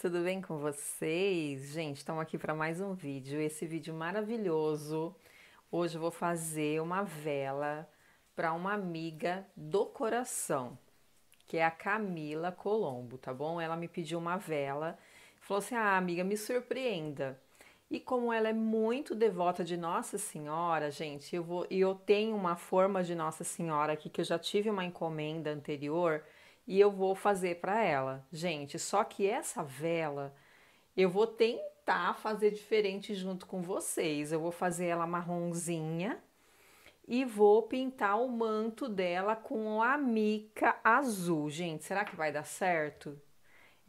tudo bem com vocês? Gente, estamos aqui para mais um vídeo. Esse vídeo maravilhoso. Hoje eu vou fazer uma vela para uma amiga do coração, que é a Camila Colombo, tá bom? Ela me pediu uma vela, falou assim: "Ah, amiga, me surpreenda". E como ela é muito devota de Nossa Senhora, gente, eu vou e eu tenho uma forma de Nossa Senhora aqui que eu já tive uma encomenda anterior e eu vou fazer para ela. Gente, só que essa vela eu vou tentar fazer diferente junto com vocês. Eu vou fazer ela marronzinha e vou pintar o manto dela com a mica azul. Gente, será que vai dar certo?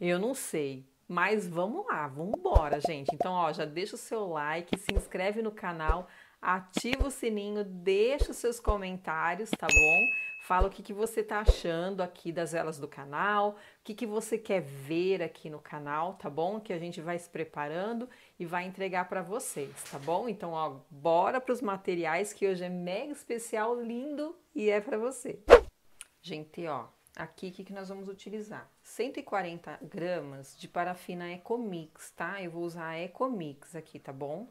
Eu não sei. Mas vamos lá, vamos embora, gente. Então, ó, já deixa o seu like, se inscreve no canal, ativa o sininho, deixa os seus comentários, tá bom? Fala o que, que você tá achando aqui das velas do canal, o que, que você quer ver aqui no canal, tá bom? Que a gente vai se preparando e vai entregar para vocês, tá bom? Então, ó, bora para os materiais que hoje é mega especial, lindo e é para você. Gente, ó, aqui o que, que nós vamos utilizar? 140 gramas de parafina Ecomix, tá? Eu vou usar a Ecomix aqui, tá bom?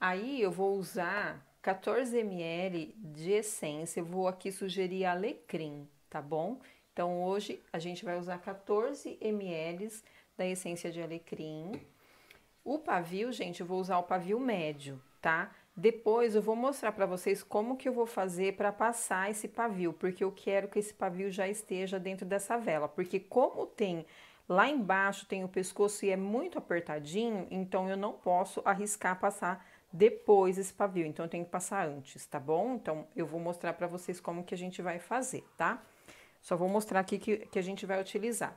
Aí eu vou usar 14 ml de essência, eu vou aqui sugerir alecrim, tá bom? Então hoje a gente vai usar 14 ml da essência de alecrim. O pavio, gente, eu vou usar o pavio médio, tá? Depois eu vou mostrar para vocês como que eu vou fazer para passar esse pavio, porque eu quero que esse pavio já esteja dentro dessa vela, porque como tem lá embaixo tem o pescoço e é muito apertadinho, então eu não posso arriscar passar depois esse pavio, então eu tenho que passar antes, tá bom? Então eu vou mostrar para vocês como que a gente vai fazer, tá? Só vou mostrar aqui que, que a gente vai utilizar.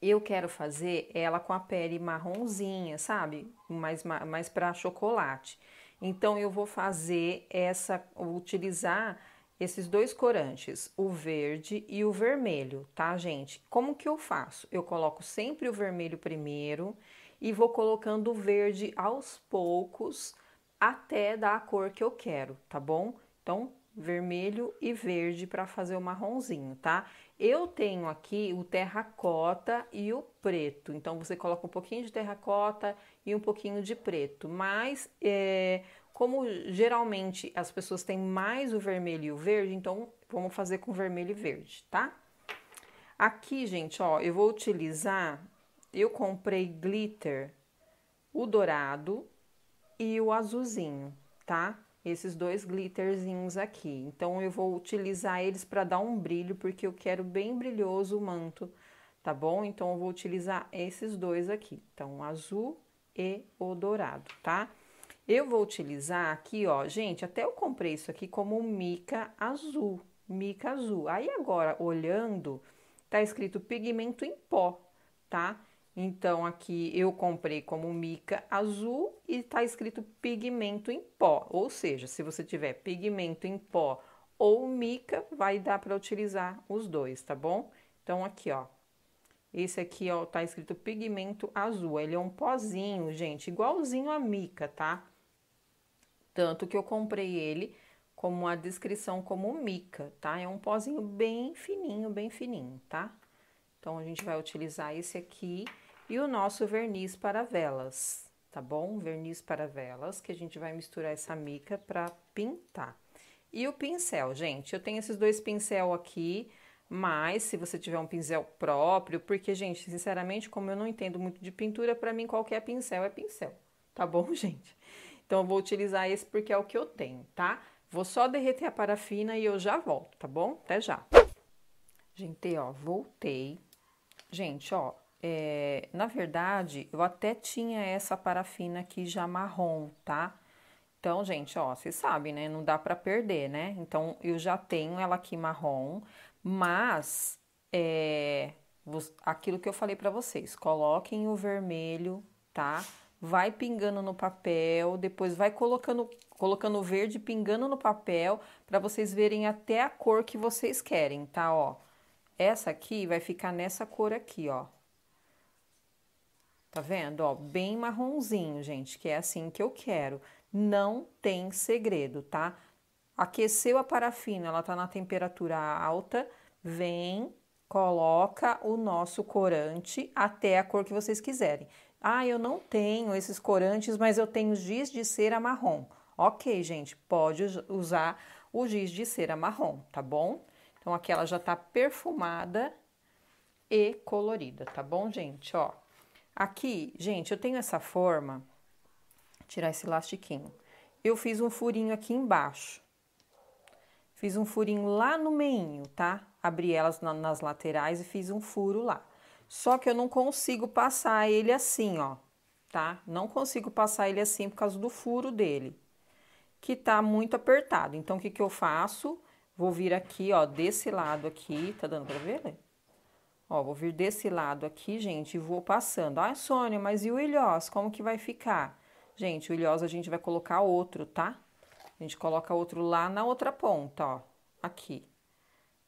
Eu quero fazer ela com a pele marronzinha, sabe? Mais, mais para chocolate. Então eu vou fazer essa, utilizar esses dois corantes, o verde e o vermelho, tá, gente? Como que eu faço? Eu coloco sempre o vermelho primeiro e vou colocando o verde aos poucos até dar a cor que eu quero, tá bom? Então, vermelho e verde para fazer o marronzinho, tá? Eu tenho aqui o terracota e o preto, então você coloca um pouquinho de terracota e um pouquinho de preto, mas é, como geralmente as pessoas têm mais o vermelho e o verde, então vamos fazer com vermelho e verde, tá? Aqui, gente, ó, eu vou utilizar eu comprei glitter, o dourado e o azulzinho, tá? Esses dois glitterzinhos aqui. Então, eu vou utilizar eles para dar um brilho, porque eu quero bem brilhoso o manto, tá bom? Então, eu vou utilizar esses dois aqui. Então, o azul e o dourado, tá? Eu vou utilizar aqui, ó, gente, até eu comprei isso aqui como mica azul, mica azul. Aí, agora, olhando, tá escrito pigmento em pó, tá? Então, aqui eu comprei como mica azul e está escrito pigmento em pó. Ou seja, se você tiver pigmento em pó ou mica, vai dar para utilizar os dois, tá bom? Então, aqui, ó. Esse aqui, ó, tá escrito pigmento azul. Ele é um pozinho, gente, igualzinho a mica, tá? Tanto que eu comprei ele como a descrição como mica, tá? É um pozinho bem fininho, bem fininho, tá? Então, a gente vai utilizar esse aqui e o nosso verniz para velas, tá bom? Verniz para velas, que a gente vai misturar essa mica para pintar. E o pincel, gente, eu tenho esses dois pincel aqui, mas se você tiver um pincel próprio, porque, gente, sinceramente, como eu não entendo muito de pintura, para mim qualquer pincel é pincel, tá bom, gente? Então, eu vou utilizar esse porque é o que eu tenho, tá? Vou só derreter a parafina e eu já volto, tá bom? Até já. Gente, ó, voltei. Gente, ó, é, na verdade, eu até tinha essa parafina aqui já marrom, tá? Então, gente, ó, vocês sabem, né? Não dá para perder, né? Então, eu já tenho ela aqui marrom, mas é, aquilo que eu falei para vocês, coloquem o vermelho, tá? Vai pingando no papel, depois vai colocando colocando o verde pingando no papel para vocês verem até a cor que vocês querem, tá? Ó, essa aqui vai ficar nessa cor aqui, ó. Tá vendo? Ó, bem marronzinho, gente, que é assim que eu quero. Não tem segredo, tá? Aqueceu a parafina, ela tá na temperatura alta, vem, coloca o nosso corante até a cor que vocês quiserem. Ah, eu não tenho esses corantes, mas eu tenho giz de cera marrom. Ok, gente, pode usar o giz de cera marrom, tá bom? Então, aqui ela já tá perfumada e colorida, tá bom, gente? Ó, aqui, gente, eu tenho essa forma, tirar esse elastiquinho. Eu fiz um furinho aqui embaixo. Fiz um furinho lá no meinho, tá? Abri elas na, nas laterais e fiz um furo lá. Só que eu não consigo passar ele assim, ó, tá? Não consigo passar ele assim por causa do furo dele, que tá muito apertado. Então, o que que eu faço? Vou vir aqui, ó, desse lado aqui, tá dando pra ver? Ó, vou vir desse lado aqui, gente, e vou passando. Ah, Sônia, mas e o ilhós, como que vai ficar? Gente, o ilhós a gente vai colocar outro, tá? A gente coloca outro lá na outra ponta, ó, aqui.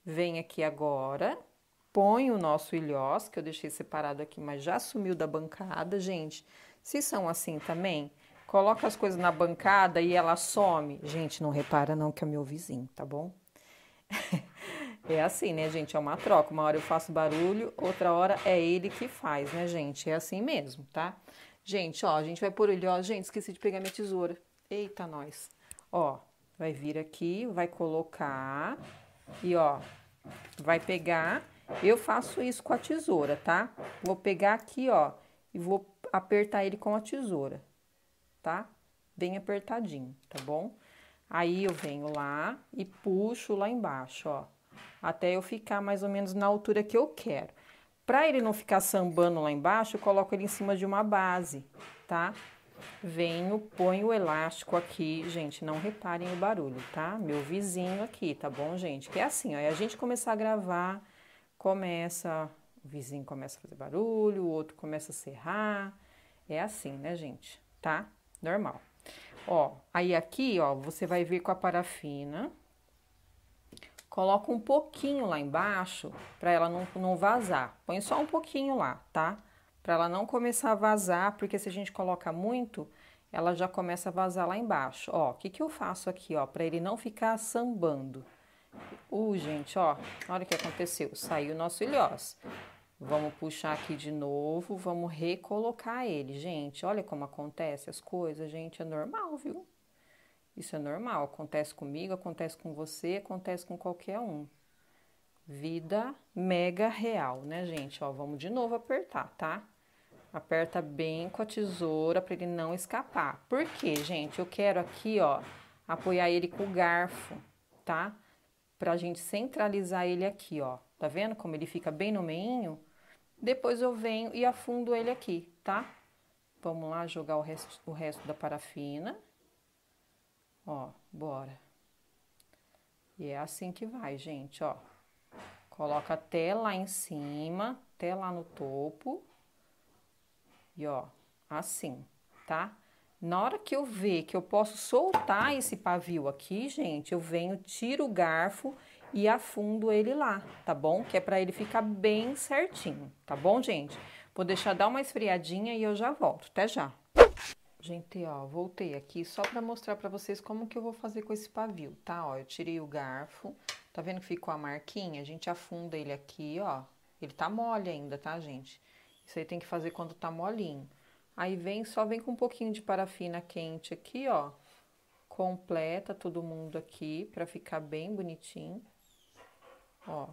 Vem aqui agora, põe o nosso ilhós, que eu deixei separado aqui, mas já sumiu da bancada, gente. Se são assim também, coloca as coisas na bancada e ela some. Gente, não repara não que é meu vizinho, tá bom? é assim, né, gente? É uma troca. Uma hora eu faço barulho, outra hora é ele que faz, né, gente? É assim mesmo, tá? Gente, ó, a gente vai por ele, ó. Gente, esqueci de pegar minha tesoura. Eita, nós. Ó, vai vir aqui, vai colocar e, ó, vai pegar. Eu faço isso com a tesoura, tá? Vou pegar aqui, ó, e vou apertar ele com a tesoura, tá? Bem apertadinho, tá bom? Aí eu venho lá e puxo lá embaixo, ó, até eu ficar mais ou menos na altura que eu quero. Para ele não ficar sambando lá embaixo, eu coloco ele em cima de uma base, tá? Venho, ponho o elástico aqui, gente, não reparem o barulho, tá? Meu vizinho aqui, tá bom, gente? Que é assim, ó, a gente começar a gravar, começa, o vizinho começa a fazer barulho, o outro começa a serrar, é assim, né, gente? Tá? Normal. Ó, aí aqui, ó, você vai vir com a parafina, coloca um pouquinho lá embaixo para ela não, não vazar. Põe só um pouquinho lá, tá? Para ela não começar a vazar, porque se a gente coloca muito, ela já começa a vazar lá embaixo. Ó, o que que eu faço aqui, ó, para ele não ficar sambando? Uh, gente, ó, olha o que aconteceu. Saiu o nosso ilhós. Vamos puxar aqui de novo, vamos recolocar ele, gente. Olha como acontece as coisas, gente, é normal, viu? Isso é normal, acontece comigo, acontece com você, acontece com qualquer um. Vida mega real, né, gente? Ó, vamos de novo apertar, tá? Aperta bem com a tesoura para ele não escapar. Por quê, gente? Eu quero aqui, ó, apoiar ele com o garfo, tá? Pra gente centralizar ele aqui, ó. Tá vendo como ele fica bem no meinho? Depois eu venho e afundo ele aqui, tá? Vamos lá jogar o resto, o resto da parafina. Ó, bora. E é assim que vai, gente, ó. Coloca até lá em cima, até lá no topo. E ó, assim, tá? Na hora que eu ver que eu posso soltar esse pavio aqui, gente, eu venho, tiro o garfo e afundo ele lá, tá bom? Que é para ele ficar bem certinho, tá bom, gente? Vou deixar dar uma esfriadinha e eu já volto. Até já. Gente, ó, voltei aqui só para mostrar para vocês como que eu vou fazer com esse pavio, tá? Ó, eu tirei o garfo, tá vendo que ficou a marquinha? A gente afunda ele aqui, ó. Ele tá mole ainda, tá, gente? Isso aí tem que fazer quando tá molinho. Aí vem, só vem com um pouquinho de parafina quente aqui, ó. Completa todo mundo aqui para ficar bem bonitinho. Ó.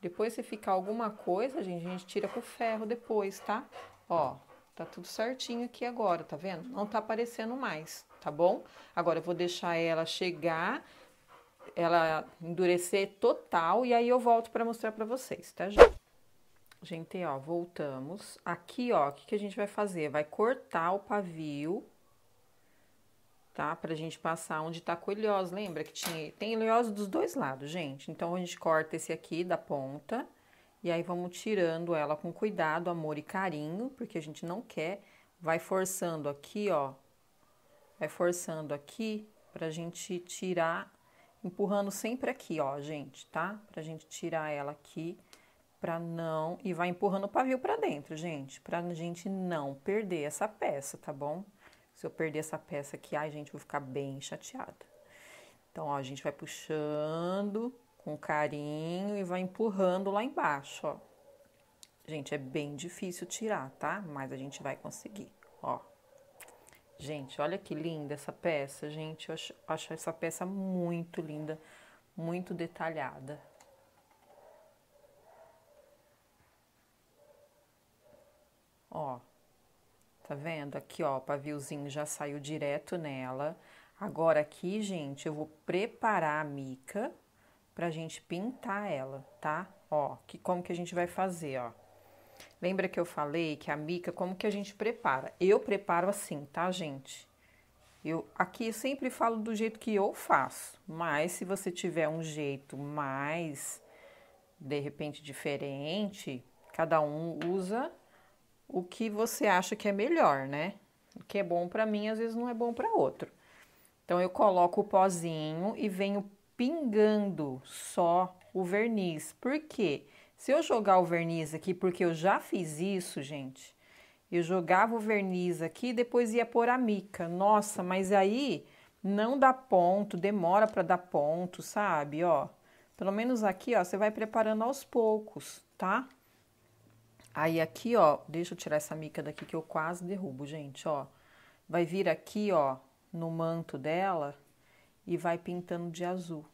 Depois se ficar alguma coisa, gente, a gente tira com ferro depois, tá? Ó, tá tudo certinho aqui agora, tá vendo? Não tá aparecendo mais, tá bom? Agora eu vou deixar ela chegar, ela endurecer total e aí eu volto para mostrar para vocês, tá, gente? Gente, ó, voltamos. Aqui, ó, o que, que a gente vai fazer? Vai cortar o pavio tá? Pra gente passar onde tá com ilhós, lembra que tinha, tem ilhós dos dois lados, gente. Então, a gente corta esse aqui da ponta e aí vamos tirando ela com cuidado, amor e carinho, porque a gente não quer, vai forçando aqui, ó, vai forçando aqui pra gente tirar, empurrando sempre aqui, ó, gente, tá? Pra gente tirar ela aqui, pra não, e vai empurrando o pavio pra dentro, gente, pra gente não perder essa peça, tá bom? Se eu perder essa peça aqui, ai, gente, vou ficar bem chateada. Então, ó, a gente vai puxando com carinho e vai empurrando lá embaixo, ó. Gente, é bem difícil tirar, tá? Mas a gente vai conseguir, ó. Gente, olha que linda essa peça, gente. Eu acho, acho essa peça muito linda, muito detalhada. Ó, tá vendo? Aqui, ó, o paviozinho já saiu direto nela. Agora aqui, gente, eu vou preparar a mica pra gente pintar ela, tá? Ó, que, como que a gente vai fazer, ó. Lembra que eu falei que a mica, como que a gente prepara? Eu preparo assim, tá, gente? Eu aqui sempre falo do jeito que eu faço, mas se você tiver um jeito mais de repente diferente, cada um usa o que você acha que é melhor, né? O que é bom para mim às vezes não é bom para outro. Então eu coloco o pozinho e venho pingando só o verniz. Por quê? Se eu jogar o verniz aqui, porque eu já fiz isso, gente, eu jogava o verniz aqui e depois ia pôr a mica. Nossa, mas aí não dá ponto, demora para dar ponto, sabe? Ó, pelo menos aqui, ó, você vai preparando aos poucos, tá? Aí aqui, ó, deixa eu tirar essa mica daqui que eu quase derrubo, gente, ó. Vai vir aqui, ó, no manto dela e vai pintando de azul.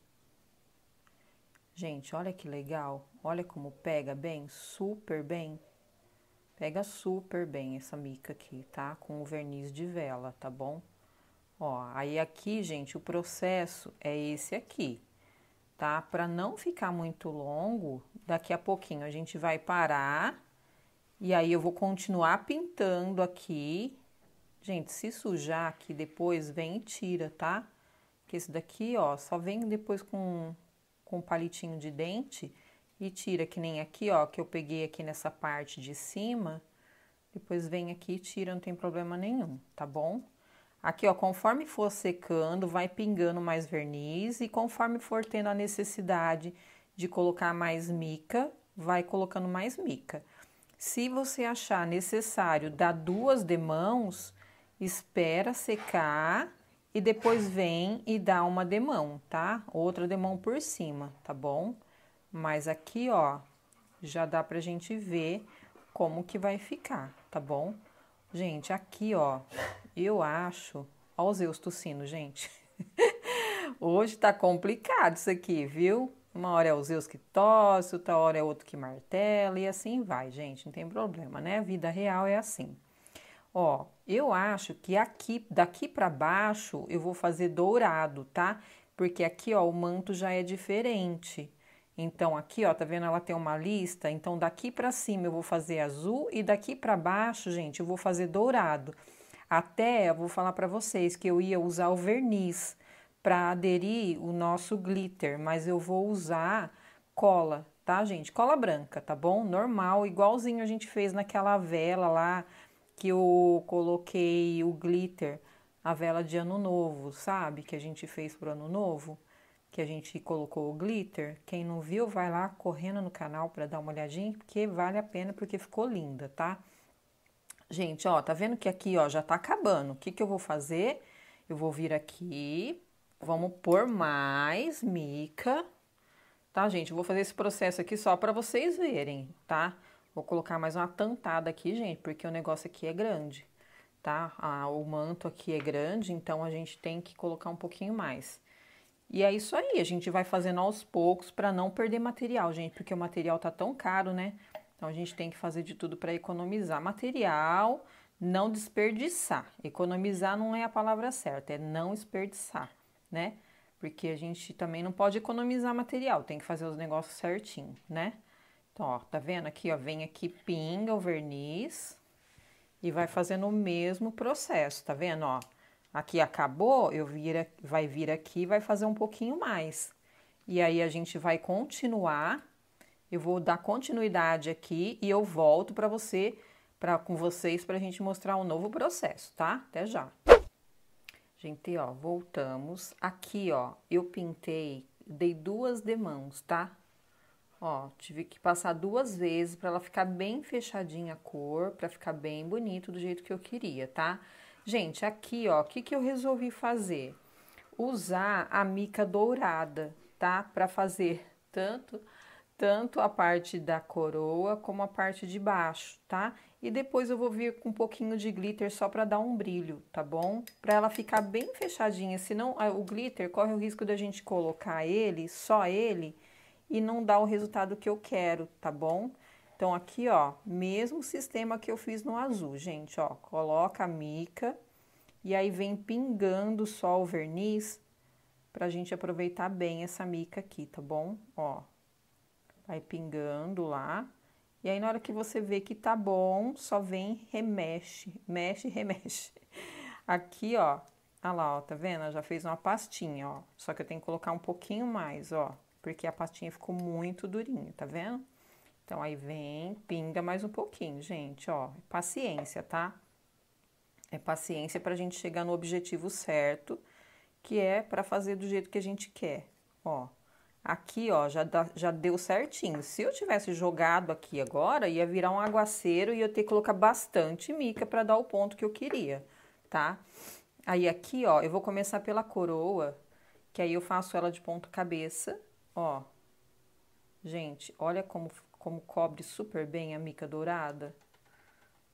Gente, olha que legal. Olha como pega bem, super bem. Pega super bem essa mica aqui, tá? Com o verniz de vela, tá bom? Ó, aí aqui, gente, o processo é esse aqui, tá? Para não ficar muito longo, daqui a pouquinho a gente vai parar e aí eu vou continuar pintando aqui. Gente, se sujar aqui depois, vem e tira, tá? Que esse daqui, ó, só vem depois com com um palitinho de dente e tira, que nem aqui, ó, que eu peguei aqui nessa parte de cima. Depois vem aqui e tira, não tem problema nenhum, tá bom? Aqui, ó, conforme for secando, vai pingando mais verniz e conforme for tendo a necessidade de colocar mais mica, vai colocando mais mica. Se você achar necessário dar duas demãos, espera secar e depois vem e dá uma demão, tá? Outra demão por cima, tá bom? Mas aqui, ó, já dá pra gente ver como que vai ficar, tá bom? Gente, aqui, ó, eu acho... Ó os Zeus tossindo, gente. Hoje tá complicado isso aqui, viu? Uma hora é o Zeus que tosse, outra hora é outro que martela e assim vai, gente. Não tem problema, né? A vida real é assim. Ó, eu acho que aqui, daqui para baixo, eu vou fazer dourado, tá? Porque aqui, ó, o manto já é diferente. Então, aqui, ó, tá vendo? Ela tem uma lista. Então, daqui para cima eu vou fazer azul e daqui para baixo, gente, eu vou fazer dourado. Até, eu vou falar para vocês que eu ia usar o verniz para aderir o nosso glitter, mas eu vou usar cola, tá, gente? Cola branca, tá bom? Normal, igualzinho a gente fez naquela vela lá que eu coloquei o glitter, a vela de ano novo, sabe? Que a gente fez pro ano novo, que a gente colocou o glitter. Quem não viu, vai lá correndo no canal para dar uma olhadinha, porque vale a pena, porque ficou linda, tá? Gente, ó, tá vendo que aqui, ó, já tá acabando. O que que eu vou fazer? Eu vou vir aqui, vamos pôr mais mica, tá, gente? Eu vou fazer esse processo aqui só para vocês verem, tá? Vou colocar mais uma tantada aqui, gente, porque o negócio aqui é grande, tá? Ah, o manto aqui é grande, então a gente tem que colocar um pouquinho mais. E é isso aí, a gente vai fazendo aos poucos para não perder material, gente, porque o material tá tão caro, né? Então a gente tem que fazer de tudo para economizar material, não desperdiçar. Economizar não é a palavra certa, é não desperdiçar, né? Porque a gente também não pode economizar material, tem que fazer os negócios certinho, né? Ó, tá vendo aqui, ó, vem aqui, pinga o verniz e vai fazendo o mesmo processo, tá vendo, ó? Aqui acabou, eu vira, vai vir aqui, vai fazer um pouquinho mais. E aí a gente vai continuar, eu vou dar continuidade aqui e eu volto para você, para com vocês para a gente mostrar um novo processo, tá? Até já. Gente, ó, voltamos. Aqui, ó, eu pintei, dei duas demãos, tá? Ó, tive que passar duas vezes para ela ficar bem fechadinha a cor, para ficar bem bonito do jeito que eu queria, tá? Gente, aqui, ó, o que, que eu resolvi fazer? Usar a mica dourada, tá? Para fazer tanto tanto a parte da coroa como a parte de baixo, tá? E depois eu vou vir com um pouquinho de glitter só para dar um brilho, tá bom? Para ela ficar bem fechadinha, senão o glitter corre o risco da gente colocar ele, só ele, e não dar o resultado que eu quero, tá bom? Então aqui, ó, mesmo sistema que eu fiz no azul, gente, ó, coloca a mica e aí vem pingando só o verniz pra gente aproveitar bem essa mica aqui, tá bom? Ó, vai pingando lá. E aí, na hora que você vê que tá bom, só vem, remexe, mexe, remexe. Aqui, ó, olha lá, ó, tá vendo? Já fez uma pastinha, ó. Só que eu tenho que colocar um pouquinho mais, ó, porque a pastinha ficou muito durinha, tá vendo? Então, aí vem, pinga mais um pouquinho, gente, ó. Paciência, tá? É paciência pra gente chegar no objetivo certo, que é para fazer do jeito que a gente quer, ó. Aqui, ó, já, dá, já deu certinho. Se eu tivesse jogado aqui agora, ia virar um aguaceiro e eu ter que colocar bastante mica para dar o ponto que eu queria, tá? Aí aqui, ó, eu vou começar pela coroa, que aí eu faço ela de ponta cabeça, ó. Gente, olha como, como cobre super bem a mica dourada.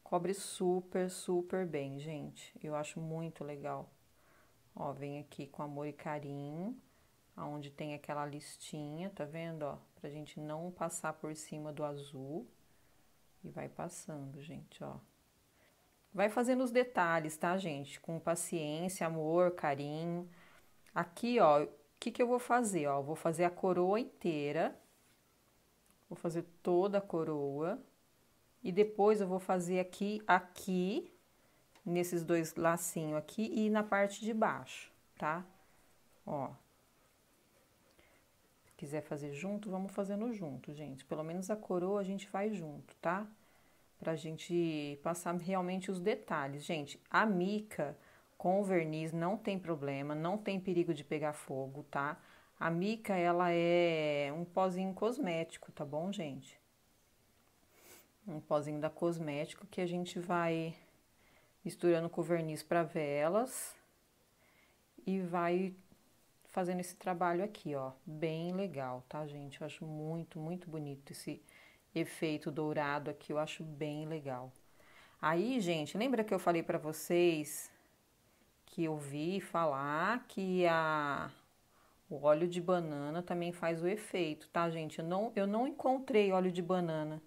Cobre super, super bem, gente. Eu acho muito legal. Ó, vem aqui com amor e carinho onde tem aquela listinha, tá vendo, ó? Pra gente não passar por cima do azul. E vai passando, gente, ó. Vai fazendo os detalhes, tá, gente? Com paciência, amor, carinho. Aqui, ó, que que eu vou fazer, ó? vou fazer a coroa inteira. Vou fazer toda a coroa. E depois eu vou fazer aqui, aqui, nesses dois lacinhos aqui e na parte de baixo, tá? Ó, quiser fazer junto, vamos fazendo junto, gente. Pelo menos a coroa a gente faz junto, tá? Pra gente passar realmente os detalhes. Gente, a mica com o verniz não tem problema, não tem perigo de pegar fogo, tá? A mica, ela é um pozinho cosmético, tá bom, gente? Um pozinho da cosmético que a gente vai misturando com o verniz para velas e vai fazendo esse trabalho aqui, ó, bem legal, tá, gente? Eu acho muito, muito bonito esse efeito dourado aqui, eu acho bem legal. Aí, gente, lembra que eu falei para vocês que eu vi falar que a o óleo de banana também faz o efeito, tá, gente? Eu não, eu não encontrei óleo de banana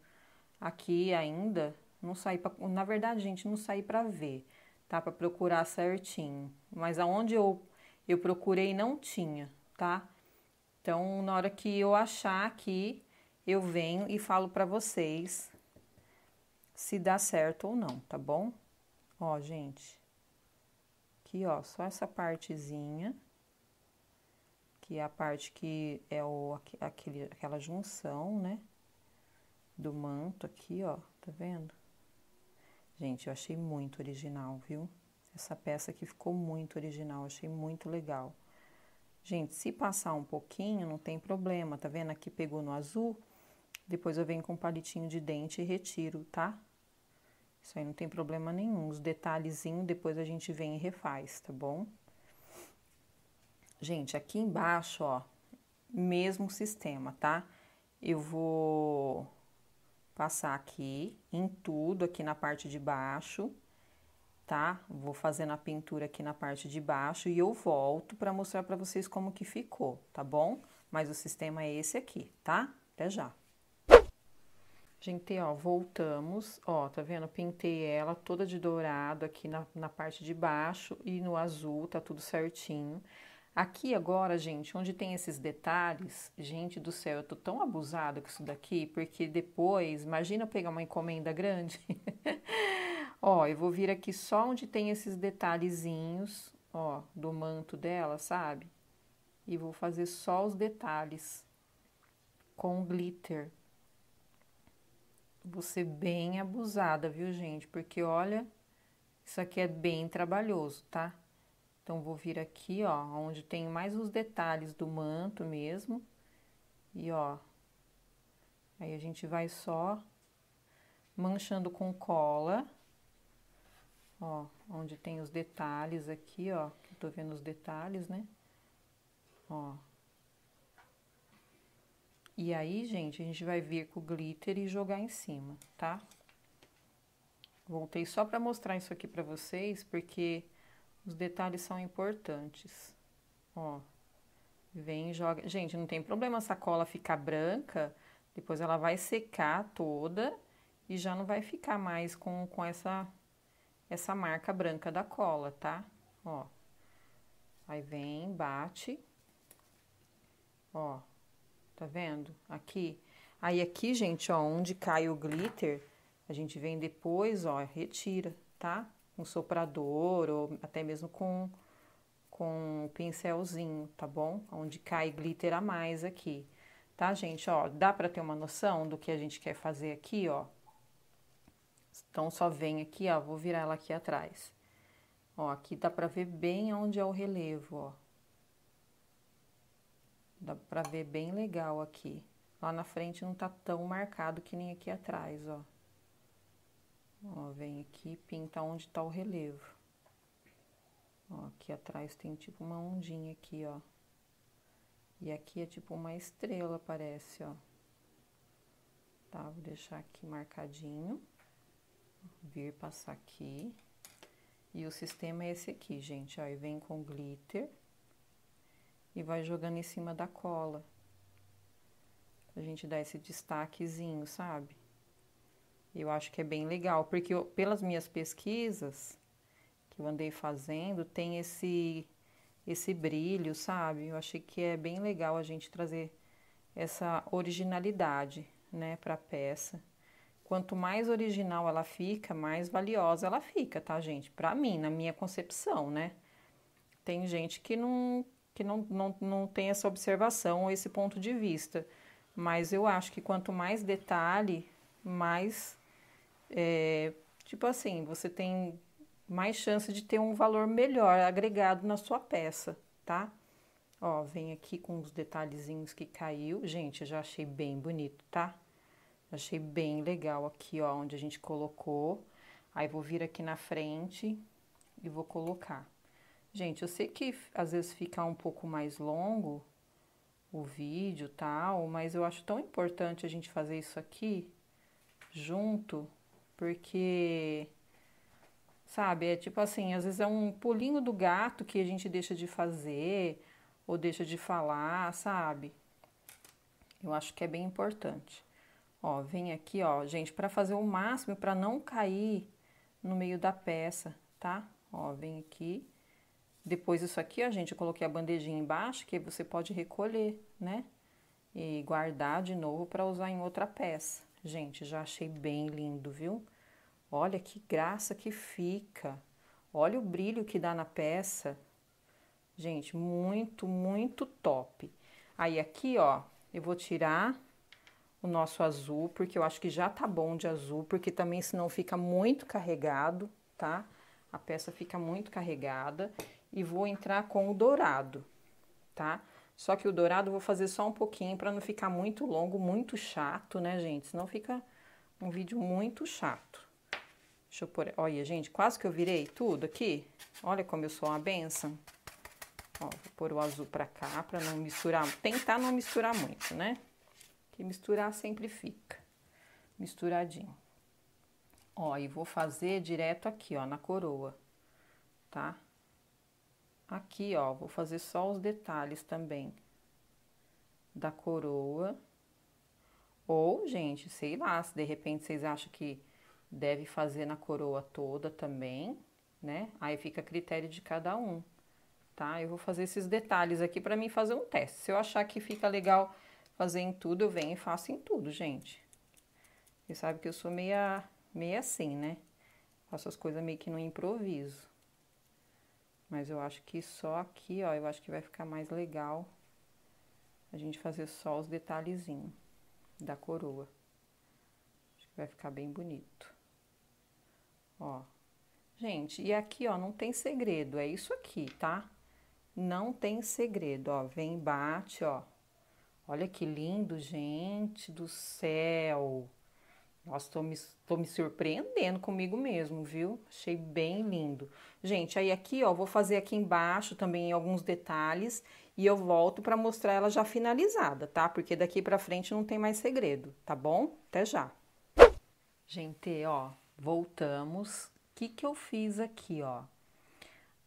aqui ainda, não saí pra, na verdade, gente, não saí para ver, tá? Para procurar certinho. Mas aonde eu eu procurei não tinha, tá? Então, na hora que eu achar aqui, eu venho e falo para vocês se dá certo ou não, tá bom? Ó, gente, aqui, ó, só essa partezinha, que é a parte que é o, aquele, aquela junção, né, do manto aqui, ó, tá vendo? Gente, eu achei muito original, viu? Essa peça aqui ficou muito original, achei muito legal. Gente, se passar um pouquinho, não tem problema, tá vendo? Aqui pegou no azul, depois eu venho com um palitinho de dente e retiro, tá? Isso aí não tem problema nenhum. Os detalhezinhos depois a gente vem e refaz, tá bom? Gente, aqui embaixo, ó, mesmo sistema, tá? Eu vou passar aqui em tudo, aqui na parte de baixo tá? Vou fazendo a pintura aqui na parte de baixo e eu volto para mostrar para vocês como que ficou, tá bom? Mas o sistema é esse aqui, tá? Até já. Gente, ó, voltamos, ó, tá vendo? Pintei ela toda de dourado aqui na, na parte de baixo e no azul, tá tudo certinho. Aqui agora, gente, onde tem esses detalhes, gente do céu, eu tô tão abusada com isso daqui, porque depois, imagina eu pegar uma encomenda grande Ó, eu vou vir aqui só onde tem esses detalhezinhos, ó, do manto dela, sabe? E vou fazer só os detalhes com glitter. Ser bem abusada, viu, gente? Porque, olha, isso aqui é bem trabalhoso, tá? Então, vou vir aqui, ó, onde tem mais os detalhes do manto mesmo. E, ó, aí a gente vai só manchando com cola. Ó, onde tem os detalhes aqui, ó, que eu tô vendo os detalhes, né? Ó. E aí, gente, a gente vai vir com o glitter e jogar em cima, tá? Voltei só para mostrar isso aqui para vocês, porque os detalhes são importantes. Ó, vem e joga. Gente, não tem problema essa cola ficar branca, depois ela vai secar toda e já não vai ficar mais com, com essa, essa marca branca da cola, tá? Ó, aí vem, bate, ó, tá vendo? Aqui. Aí aqui, gente, ó, onde cai o glitter, a gente vem depois, ó, retira, tá? Um soprador ou até mesmo com com um pincelzinho, tá bom? Onde cai glitter a mais aqui, tá, gente? Ó, dá para ter uma noção do que a gente quer fazer aqui, ó? Então, só vem aqui, ó, vou virar ela aqui atrás. Ó, aqui dá pra ver bem onde é o relevo, ó. Dá pra ver bem legal aqui. Lá na frente não tá tão marcado que nem aqui atrás, ó. Ó, vem aqui, pinta onde tá o relevo. Ó, aqui atrás tem tipo uma ondinha aqui, ó. E aqui é tipo uma estrela, parece, ó. Tá, vou deixar aqui marcadinho. Vir passar aqui. E o sistema é esse aqui, gente, ó. E vem com glitter. E vai jogando em cima da cola. Pra gente dar esse destaquezinho, sabe? Eu acho que é bem legal, porque eu, pelas minhas pesquisas que eu andei fazendo, tem esse esse brilho, sabe? Eu achei que é bem legal a gente trazer essa originalidade, né, para a peça. Quanto mais original ela fica, mais valiosa ela fica, tá, gente? Para mim, na minha concepção, né? Tem gente que não que não, não, não tem essa observação esse ponto de vista, mas eu acho que quanto mais detalhe, mais é, tipo assim, você tem mais chance de ter um valor melhor agregado na sua peça, tá? Ó, vem aqui com os detalhezinhos que caiu. Gente, eu já achei bem bonito, tá? Achei bem legal aqui, ó, onde a gente colocou. Aí, vou vir aqui na frente e vou colocar. Gente, eu sei que às vezes fica um pouco mais longo o vídeo tal, mas eu acho tão importante a gente fazer isso aqui junto porque, sabe, é tipo assim, às vezes é um pulinho do gato que a gente deixa de fazer ou deixa de falar, sabe? Eu acho que é bem importante. Ó, vem aqui, ó, gente, para fazer o máximo para não cair no meio da peça, tá? Ó, vem aqui. Depois isso aqui, ó, gente, eu coloquei a bandejinha embaixo que você pode recolher, né? E guardar de novo para usar em outra peça. Gente, já achei bem lindo, viu? Olha que graça que fica. Olha o brilho que dá na peça. Gente, muito, muito top. Aí aqui, ó, eu vou tirar o nosso azul, porque eu acho que já tá bom de azul, porque também senão fica muito carregado, tá? A peça fica muito carregada. E vou entrar com o dourado, tá? Só que o dourado eu vou fazer só um pouquinho para não ficar muito longo, muito chato, né, gente? Senão fica um vídeo muito chato. Deixa eu pôr... Olha, gente, quase que eu virei tudo aqui. Olha como eu sou uma benção. Ó, vou pôr o azul pra cá, pra não misturar... Tentar não misturar muito, né? Que misturar sempre fica misturadinho. Ó, e vou fazer direto aqui, ó, na coroa, tá? Aqui, ó, vou fazer só os detalhes também da coroa. Ou, gente, sei lá, se de repente vocês acham que deve fazer na coroa toda também, né? Aí fica a critério de cada um, tá? Eu vou fazer esses detalhes aqui para mim fazer um teste. Se eu achar que fica legal fazer em tudo, eu venho e faço em tudo, gente. Você sabe que eu sou meia, meia assim, né? Faço as coisas meio que no improviso. Mas eu acho que só aqui, ó, eu acho que vai ficar mais legal a gente fazer só os detalhezinhos da coroa. Acho que vai ficar bem bonito. Ó. Gente, e aqui, ó, não tem segredo, é isso aqui, tá? Não tem segredo, ó, vem bate, ó. Olha que lindo, gente do céu. Nossa, tô me, tô me surpreendendo comigo mesmo, viu? Achei bem lindo. Gente, aí aqui, ó, vou fazer aqui embaixo também alguns detalhes e eu volto para mostrar ela já finalizada, tá? Porque daqui para frente não tem mais segredo, tá bom? Até já. Gente, ó, voltamos. O que que eu fiz aqui, ó?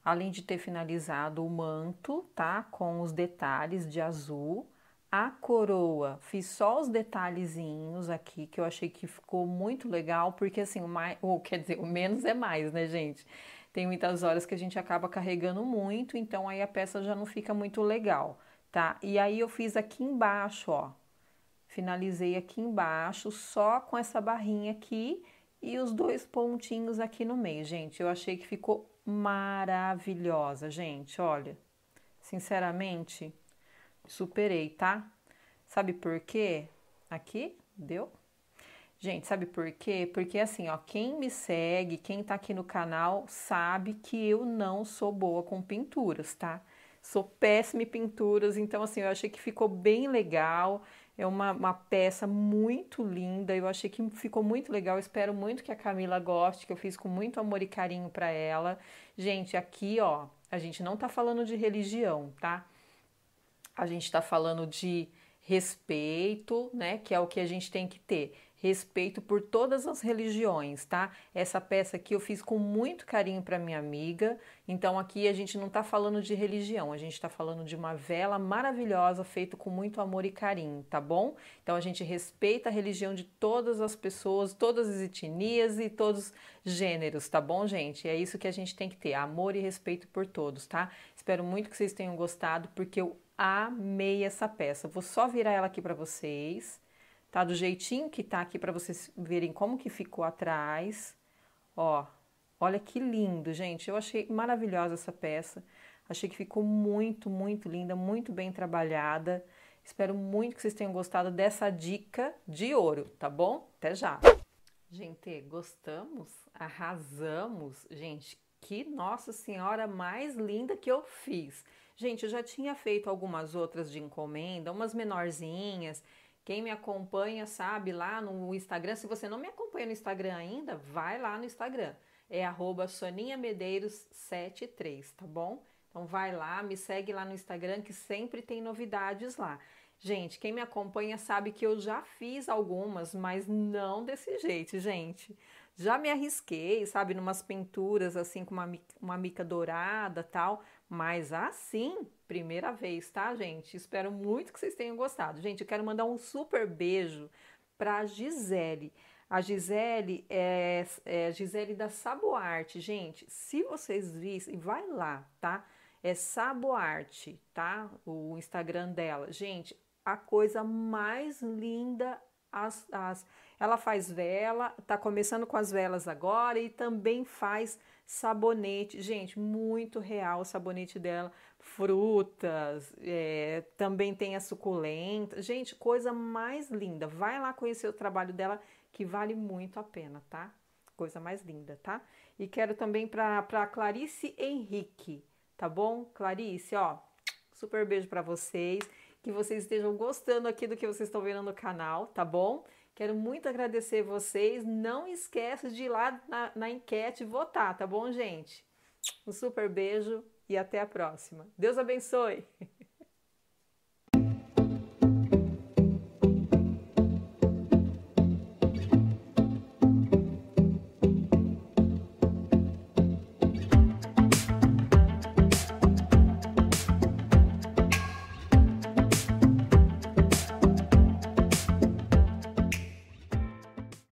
Além de ter finalizado o manto, tá? Com os detalhes de azul, a coroa, fiz só os detalhezinhos aqui que eu achei que ficou muito legal, porque assim, o mais, ou quer dizer, o menos é mais, né, gente? Tem muitas horas que a gente acaba carregando muito, então aí a peça já não fica muito legal, tá? E aí eu fiz aqui embaixo, ó. Finalizei aqui embaixo só com essa barrinha aqui e os dois pontinhos aqui no meio, gente. Eu achei que ficou maravilhosa, gente, olha. Sinceramente, Superei, tá? Sabe por quê? Aqui, deu? Gente, sabe por quê? Porque assim, ó, quem me segue, quem tá aqui no canal, sabe que eu não sou boa com pinturas, tá? Sou péssima em pinturas, então assim, eu achei que ficou bem legal. É uma, uma peça muito linda, eu achei que ficou muito legal. Espero muito que a Camila goste, que eu fiz com muito amor e carinho para ela. Gente, aqui, ó, a gente não tá falando de religião, tá? A gente está falando de respeito, né? Que é o que a gente tem que ter. Respeito por todas as religiões, tá? Essa peça aqui eu fiz com muito carinho para minha amiga. Então aqui a gente não está falando de religião, a gente está falando de uma vela maravilhosa feita com muito amor e carinho, tá bom? Então a gente respeita a religião de todas as pessoas, todas as etnias e todos os gêneros, tá bom, gente? É isso que a gente tem que ter, amor e respeito por todos, tá? Espero muito que vocês tenham gostado, porque eu amei essa peça. Vou só virar ela aqui para vocês, tá? Do jeitinho que tá aqui para vocês verem como que ficou atrás. Ó, olha que lindo, gente. Eu achei maravilhosa essa peça. Achei que ficou muito, muito linda, muito bem trabalhada. Espero muito que vocês tenham gostado dessa dica de ouro, tá bom? Até já! Gente, gostamos? Arrasamos? Gente, que Nossa Senhora mais linda que eu fiz! Gente, eu já tinha feito algumas outras de encomenda, umas menorzinhas. Quem me acompanha sabe lá no Instagram. Se você não me acompanha no Instagram ainda, vai lá no Instagram. É arroba soninhamedeiros73, tá bom? Então vai lá, me segue lá no Instagram que sempre tem novidades lá. Gente, quem me acompanha sabe que eu já fiz algumas, mas não desse jeito, gente. Já me arrisquei, sabe, numas pinturas assim com uma, uma mica dourada tal, mas assim, primeira vez, tá, gente? Espero muito que vocês tenham gostado. Gente, eu quero mandar um super beijo para Gisele. A Gisele é, é Gisele da Saboarte. Gente, se vocês vissem, vai lá, tá? É Saboarte, tá? O Instagram dela. Gente, a coisa mais linda as, as, ela faz vela, tá começando com as velas agora e também faz sabonete. Gente, muito real o sabonete dela. Frutas, é, também tem a suculenta. Gente, coisa mais linda. Vai lá conhecer o trabalho dela que vale muito a pena, tá? Coisa mais linda, tá? E quero também para Clarice Henrique, tá bom? Clarice, ó, super beijo para vocês que vocês estejam gostando aqui do que vocês estão vendo no canal, tá bom? Quero muito agradecer vocês. Não esqueça de ir lá na, na enquete votar, tá bom, gente? Um super beijo e até a próxima. Deus abençoe!